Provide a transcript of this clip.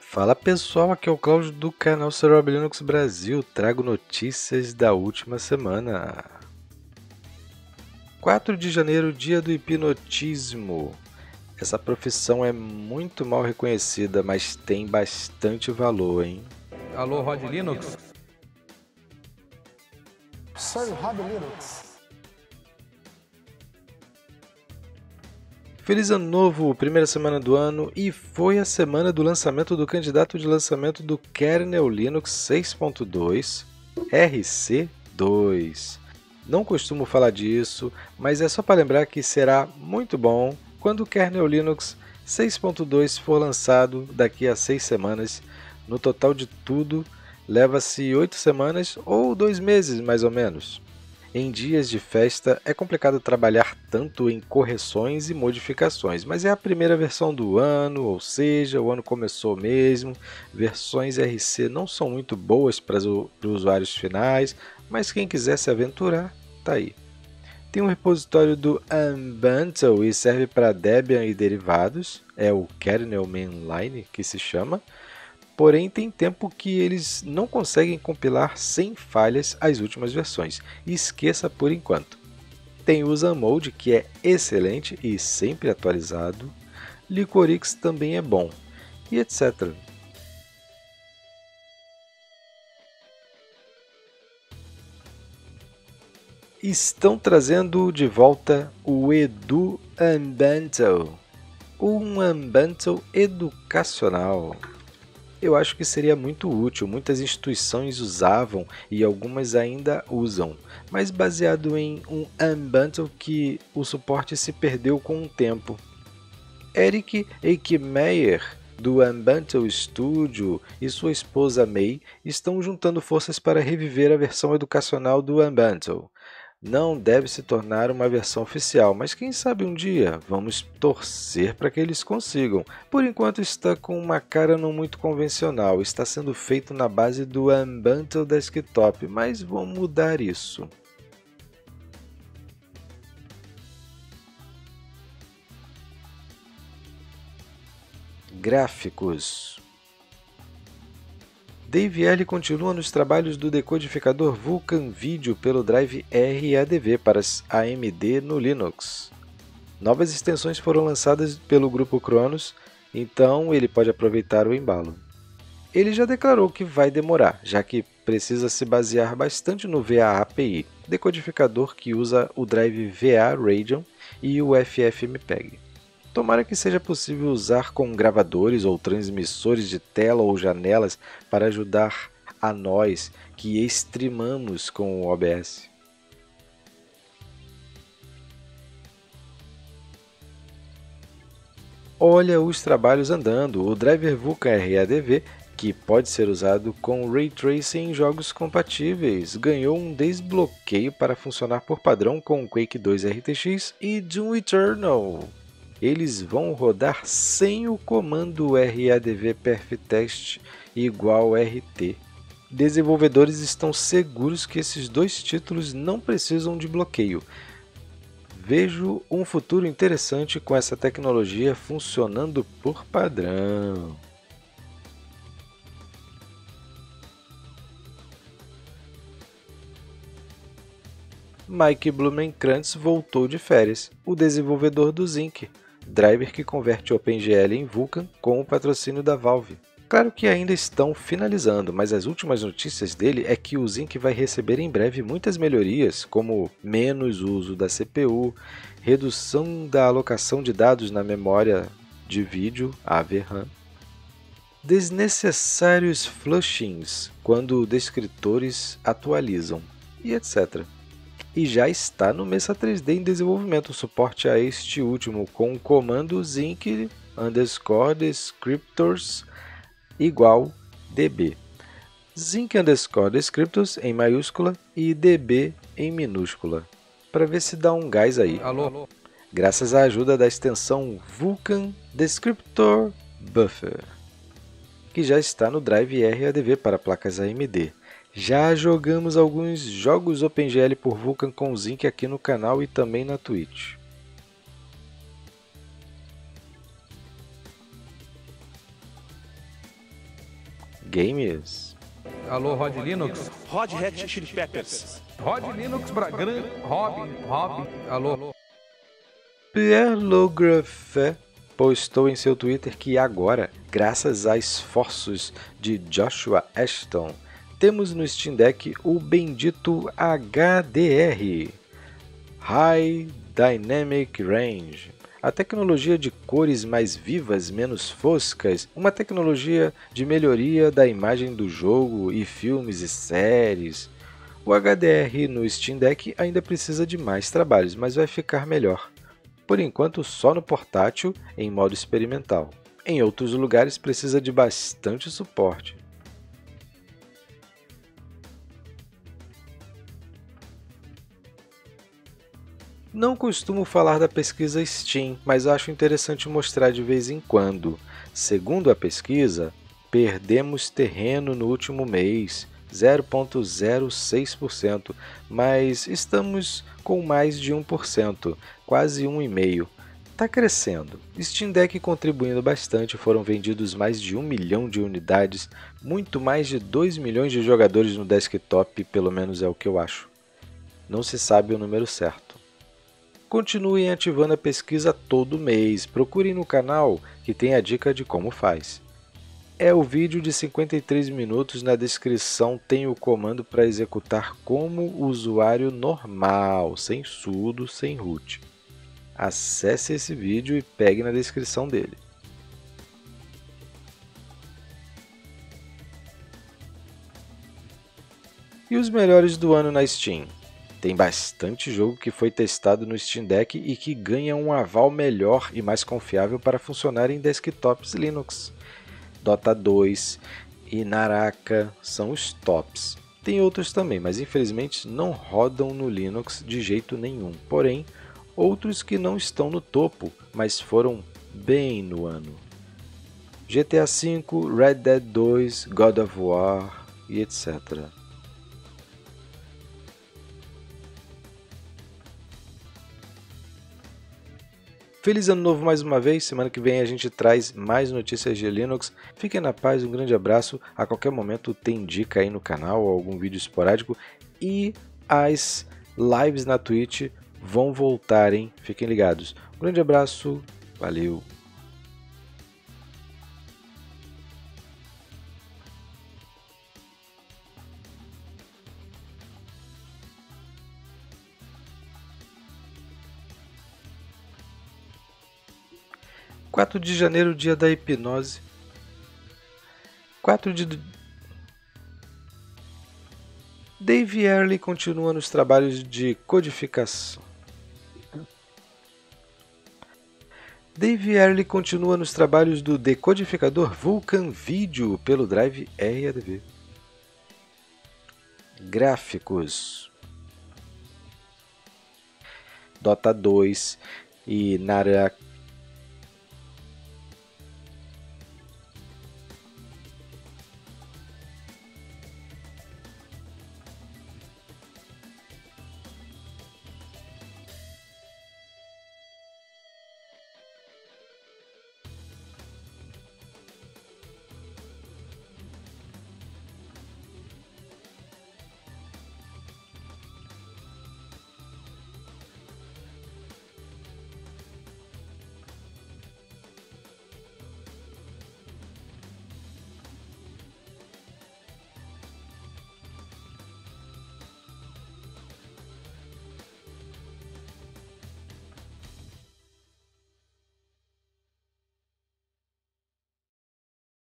Fala pessoal, aqui é o Cláudio do canal Cerob Linux Brasil. Trago notícias da última semana. 4 de janeiro, dia do hipnotismo. Essa profissão é muito mal reconhecida, mas tem bastante valor, hein? Alô, Rod Linux? Rod Linux. Feliz ano novo, primeira semana do ano, e foi a semana do lançamento do candidato de lançamento do kernel Linux 6.2 RC2. Não costumo falar disso, mas é só para lembrar que será muito bom quando o kernel Linux 6.2 for lançado daqui a seis semanas. No total de tudo, leva-se oito semanas ou dois meses mais ou menos. Em dias de festa é complicado trabalhar tanto em correções e modificações, mas é a primeira versão do ano, ou seja, o ano começou mesmo. Versões RC não são muito boas para os usuários finais, mas quem quiser se aventurar, tá aí. Tem um repositório do Ubuntu e serve para Debian e derivados, é o kernel mainline que se chama porém tem tempo que eles não conseguem compilar sem falhas as últimas versões, esqueça por enquanto. Tem o Xamode, que é excelente e sempre atualizado, Licorix também é bom, e etc. Estão trazendo de volta o Edu Ubuntu, um Ubuntu educacional eu acho que seria muito útil. Muitas instituições usavam e algumas ainda usam, mas baseado em um Ubuntu que o suporte se perdeu com o tempo. Eric Eichmeier, do Ubuntu Studio, e sua esposa May estão juntando forças para reviver a versão educacional do Ubuntu não deve se tornar uma versão oficial, mas quem sabe um dia vamos torcer para que eles consigam. Por enquanto está com uma cara não muito convencional, está sendo feito na base do Ubuntu Desktop, mas vou mudar isso. Gráficos Dave L continua nos trabalhos do decodificador Vulkan Video pelo drive RADV para AMD no Linux. Novas extensões foram lançadas pelo grupo Cronos, então ele pode aproveitar o embalo. Ele já declarou que vai demorar, já que precisa se basear bastante no VA API, decodificador que usa o drive VA Radeon e o FFmpeg. Tomara que seja possível usar com gravadores ou transmissores de tela ou janelas para ajudar a nós que streamamos com o OBS. Olha os trabalhos andando. O driver Vulkan RADV, que pode ser usado com Ray Tracing em jogos compatíveis, ganhou um desbloqueio para funcionar por padrão com Quake 2 RTX e Doom Eternal eles vão rodar sem o comando radv perfTest igual RT. Desenvolvedores estão seguros que esses dois títulos não precisam de bloqueio. Vejo um futuro interessante com essa tecnologia funcionando por padrão. Mike Blumenkrantz voltou de férias, o desenvolvedor do Zinc driver que converte OpenGL em Vulkan com o patrocínio da Valve. Claro que ainda estão finalizando, mas as últimas notícias dele é que o Zinc vai receber em breve muitas melhorias, como menos uso da CPU, redução da alocação de dados na memória de vídeo, a VRAM, desnecessários flushings quando descritores atualizam, e etc e já está no Mesa 3D em desenvolvimento o suporte a este último com o comando zinc underscore descriptors igual db. Zinc underscore descriptors em maiúscula e db em minúscula. Para ver se dá um gás aí. Alô? Graças à ajuda da extensão Vulkan Descriptor Buffer, que já está no drive RADV para placas AMD. Já jogamos alguns jogos OpenGL por Vulkan com Zinc aqui no canal e também na Twitch. Games. Alô, Rod Linux? Rod Hat Chili Peppers. Rod Linux, Bragan, Robin, Robin, alô. Pierre Lografé postou em seu Twitter que agora, graças a esforços de Joshua Ashton, temos no Steam Deck o bendito HDR High Dynamic Range. A tecnologia de cores mais vivas, menos foscas, uma tecnologia de melhoria da imagem do jogo e filmes e séries. O HDR no Steam Deck ainda precisa de mais trabalhos, mas vai ficar melhor. Por enquanto, só no portátil, em modo experimental. Em outros lugares, precisa de bastante suporte. Não costumo falar da pesquisa Steam, mas acho interessante mostrar de vez em quando. Segundo a pesquisa, perdemos terreno no último mês, 0,06%, mas estamos com mais de 1%, quase 1,5%. Está crescendo. Steam Deck contribuindo bastante, foram vendidos mais de 1 milhão de unidades, muito mais de 2 milhões de jogadores no desktop, pelo menos é o que eu acho. Não se sabe o número certo. Continuem ativando a pesquisa todo mês. Procurem no canal que tem a dica de como faz. É o vídeo de 53 minutos, na descrição tem o comando para executar como usuário normal, sem sudo, sem root. Acesse esse vídeo e pegue na descrição dele. E os melhores do ano na Steam? Tem bastante jogo que foi testado no Steam Deck e que ganha um aval melhor e mais confiável para funcionar em desktops Linux. Dota 2 e Naraka são os tops. Tem outros também, mas infelizmente não rodam no Linux de jeito nenhum. Porém, outros que não estão no topo, mas foram bem no ano. GTA V, Red Dead 2, God of War e etc. Feliz ano novo mais uma vez. Semana que vem a gente traz mais notícias de Linux. Fiquem na paz, um grande abraço. A qualquer momento tem dica aí no canal, algum vídeo esporádico. E as lives na Twitch vão voltar, hein? Fiquem ligados. Um grande abraço, valeu! 4 de janeiro, dia da hipnose. 4 de. Dave Early continua nos trabalhos de codificação. Dave Early continua nos trabalhos do decodificador Vulkan Video pelo drive RADV. Gráficos. Dota 2 e Naraka